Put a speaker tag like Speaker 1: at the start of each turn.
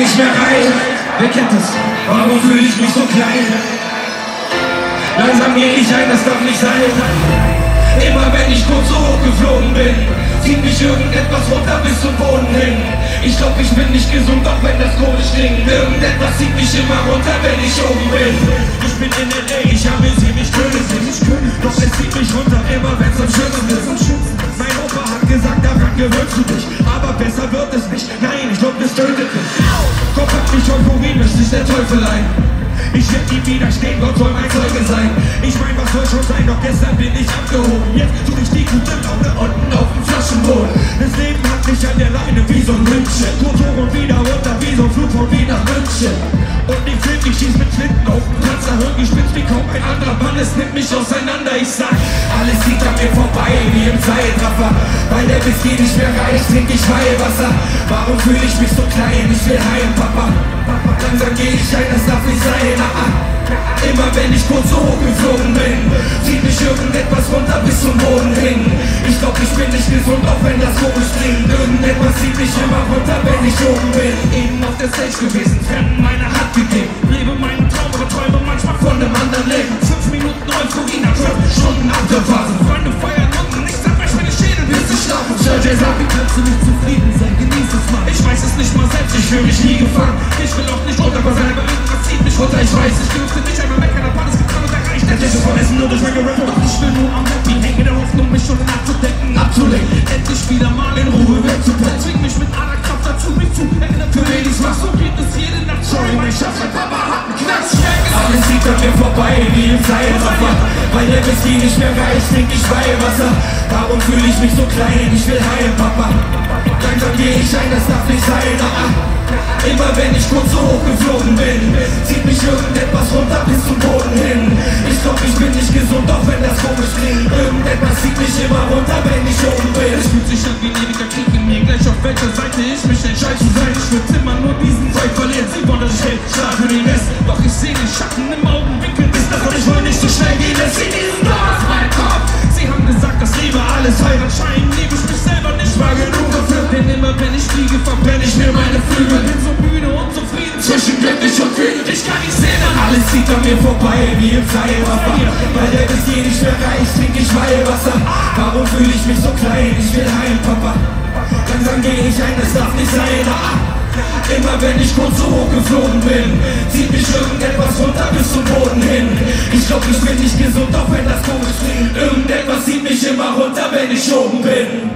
Speaker 1: nicht mehr rein. Wer kennt das? Warum fühle ich mich so klein? Langsam gehe ich ein, das darf nicht sein. Immer wenn ich kurz so hoch geflogen bin, zieht mich irgendetwas runter bis zum Boden hin. Ich glaub, ich bin nicht gesund, auch wenn das komisch klingt. Irgendetwas zieht mich immer runter, wenn ich oben bin. Ich bin in L.A., ich habe ziemlich König. Doch es zieht mich runter, immer wenn's am schönsten ist. Mein Opa hat gesagt, daran gewöhnst du dich. Aber besser wird es nicht. Nein, ich glaub, es tötet Sich der Teufel ein. Ich werd nie widerstehen, Gott soll mein Zeuge sein. Ich mein, was soll schon sein, doch gestern bin ich abgehoben. Jetzt such ich die gute Laune unten auf dem Flaschenboden. Das Leben hat mich an der Leine wie so ein München. Kurz hoch und wieder runter wie so ein Flug von Wien nach München. Und ich film, ich schieß mit Flinten auf den Panzer, Hirngespitzt wie kaum ein anderer Mann. Es nimmt mich auseinander, ich sag, alles zieht an mir vorbei wie im Zeitraffer. Weil der Whisky nicht mehr reicht, trink ich Weihwasser. Warum fühle ich mich so klein? Ich will heim, Papa. Wenn ich kurz so hoch geflogen bin, zieht mich irgendetwas runter bis zum Boden hin. Ich glaub, ich bin nicht gesund, auch wenn das komisch klingt. Irgendetwas zieht mich immer runter, wenn ich oben bin. Eben auf der Stage gewesen, Fremden meine Hand gegeben. Lebe meinen Traum, aber träume manchmal von einem anderen Leben. Fünf Minuten Euphorie nach zwölf Stunden Afterphase. Freunde feiern unten, ich zerbreche meine Schädel, bis ich schlafen. Sergej sagt, wie kannst du nicht zufrieden nicht mal selbst, ich fühle mich nie gefangen. Ich will auch nicht runter, aber selber irgendwas zieht mich runter. Ich weiß, ich dürfte nicht einmal meckern, aber alles getan und erreicht. Der Tisch von Essen nur durch mein Gerapper. Doch ich will nur am Happy hängen, der Hoffnung, mich schon nachzudenken, abzulenken. Endlich wieder mal in Ruhe wegzupennen. Zwing mich mit aller Kraft dazu, mich zu erinnern. Für wen ich's mach, so geht es jede Nacht. Sorry, mein Schatz, mein Papa hat einen Knast. Alles zieht an mir vorbei, wie im Zeitraffer. Weil der Whisky nicht mehr reicht, trink ich Weihwasser. Warum fühle ich mich so klein? Ich will heim, Papa. Ich kurz so hoch geflogen bin, zieht mich irgendetwas runter bis zum Boden hin. Ich glaub, ich bin nicht gesund, auch wenn das komisch klingt. Irgendetwas zieht mich immer runter, wenn ich oben bin. Es fühlt sich an wie ewiger Krieg in mir, gleich auf welcher Seite ich mich entscheide zu. Ich würd immer nur diesen Fight verlieren. Sie wollen, dass ich hält, schlag für den Rest. Doch ich seh den Schatten im Augenwinkel das und ich will nicht so schnell gehen. Es zieht diesen Dorf mir vorbei wie im Seilwasser. Weil der bis hier nicht mehr reicht, trink ich Weihwasser. Warum fühle ich mich so klein? Ich will heim, Papa. Langsam geh ich ein, das darf nicht sein. Ah, Immer wenn ich kurz so hoch geflogen bin, zieht mich irgendetwas runter bis zum Boden hin. Ich glaub, ich bin nicht gesund, auch wenn das komisch klingt. Irgendetwas zieht mich immer runter, wenn ich oben bin.